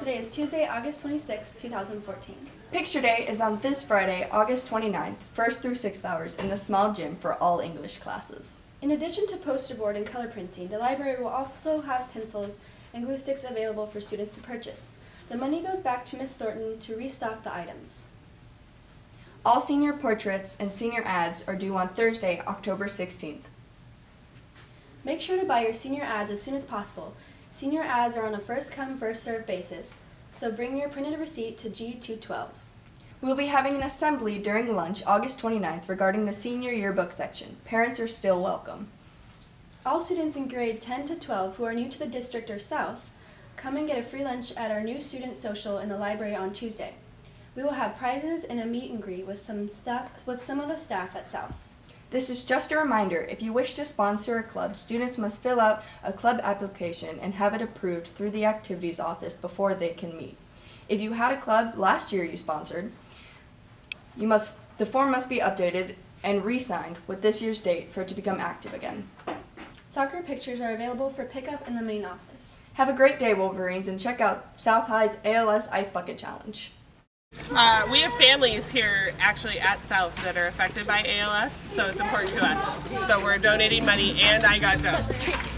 Tuesday, August 26, 2014. Picture Day is on this Friday, August 29th, 1st through 6th hours in the small gym for all English classes. In addition to poster board and color printing, the library will also have pencils and glue sticks available for students to purchase. The money goes back to Miss Thornton to restock the items. All senior portraits and senior ads are due on Thursday, October 16th. Make sure to buy your senior ads as soon as possible. Senior ads are on a first come, first served basis, so bring your printed receipt to G212. We'll be having an assembly during lunch August 29th regarding the senior yearbook section. Parents are still welcome. All students in grade 10 to 12 who are new to the district or south, come and get a free lunch at our new student social in the library on Tuesday. We will have prizes and a meet and greet with some staff with some of the staff at South. This is just a reminder if you wish to sponsor a club, students must fill out a club application and have it approved through the activities office before they can meet. If you had a club last year you sponsored, you must the form must be updated and re-signed with this year's date for it to become active again. Soccer pictures are available for pickup in the main office. Have a great day, Wolverines, and check out South High's ALS Ice Bucket Challenge. Uh, we have families here actually at South that are affected by ALS, so it's important to us. So we're donating money, and I got dumped.